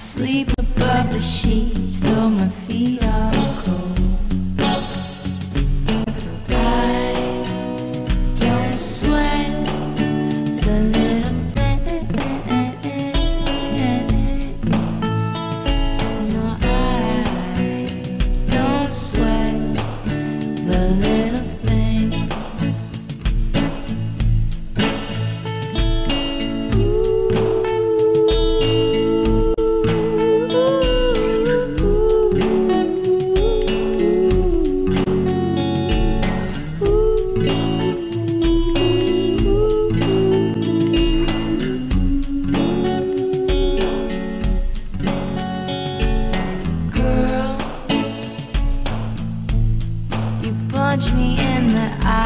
Sleep above the sheets, though my feet punch me in the eye.